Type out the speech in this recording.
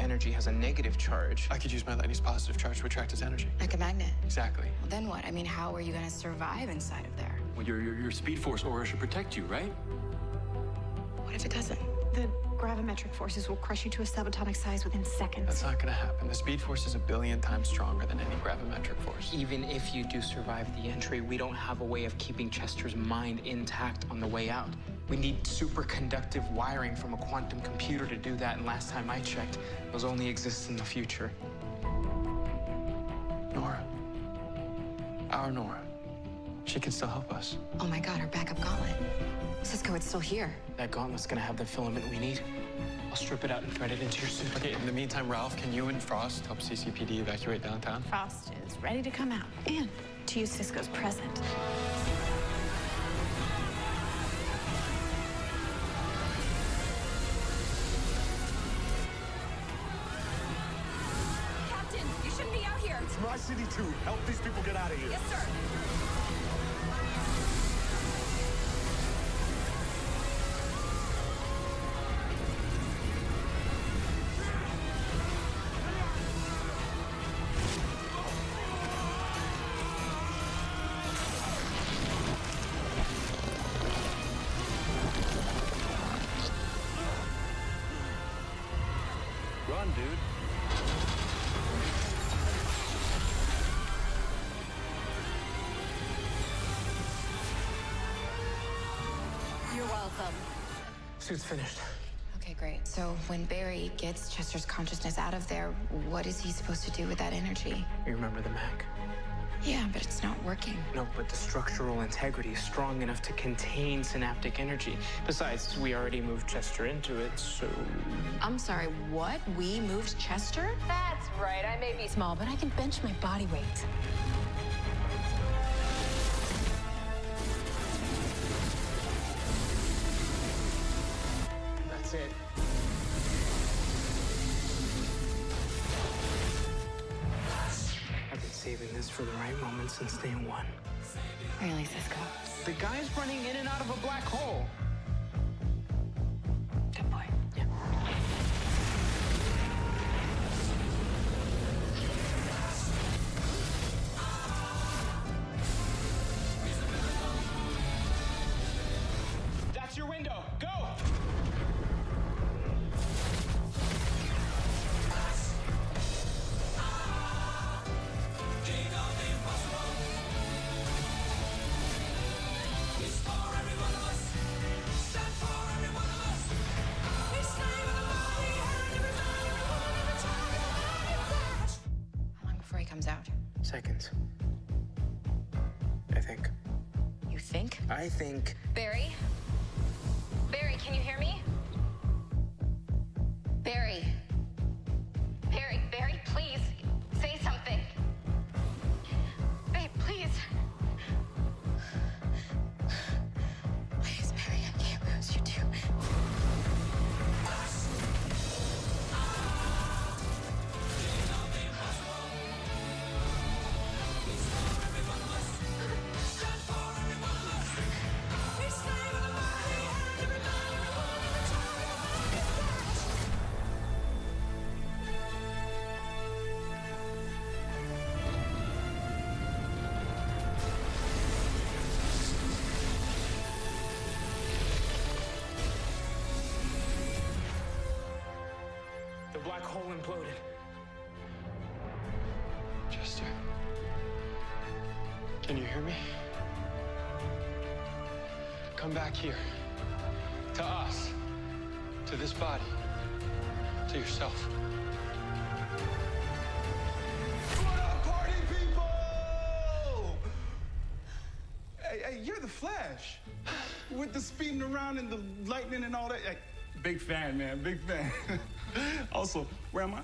energy has a negative charge. I could use my lightning's positive charge to attract its energy. Like a magnet. Exactly. Well, then what? I mean, how are you gonna survive inside of there? Well, your, your, your Speed Force aura should protect you, right? What if it doesn't? The gravimetric forces will crush you to a subatomic size within seconds. That's not gonna happen. The speed force is a billion times stronger than any gravimetric force. Even if you do survive the entry, we don't have a way of keeping Chester's mind intact on the way out. We need superconductive wiring from a quantum computer to do that, and last time I checked, those only exist in the future. Nora. Our Nora. She can still help us. Oh my god, our backup gauntlet. Cisco, it's still here. That gauntlet's gonna have the filament we need. I'll strip it out and thread it into your suit. Okay, in the meantime, Ralph, can you and Frost help CCPD evacuate downtown? Frost is ready to come out and to use Cisco's present. Captain, you shouldn't be out here. It's my city too. Help these people get out of here. Yes, sir. Run, dude. You're welcome. Suit's finished. Okay, great. So when Barry gets Chester's consciousness out of there, what is he supposed to do with that energy? You remember the Mac? Yeah, but it's not working. No, but the structural integrity is strong enough to contain synaptic energy. Besides, we already moved Chester into it, so. I'm sorry, what? We moved Chester? That's right. I may be small, but I can bench my body weight. That's it. Saving this for the right moment since day one. Really, Cisco? The guy's running in and out of a black hole. Comes out? Seconds. I think. You think? I think. Barry? Barry, black hole imploded. Chester. Can you hear me? Come back here. To us. To this body. To yourself. What up, party people? Hey, hey, you're the Flash. With the speeding around and the lightning and all that. Hey, big fan, man, big fan. also, where am I?